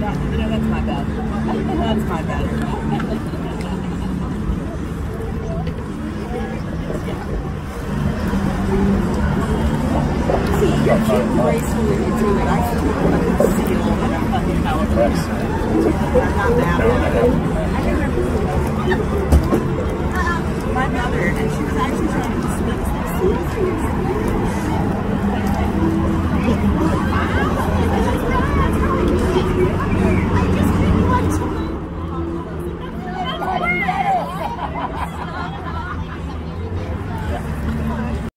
that, you know, that's my bad. That's my bad. you're cute gracefully do it. I feel like seal, but I'm fucking. I'm not mad.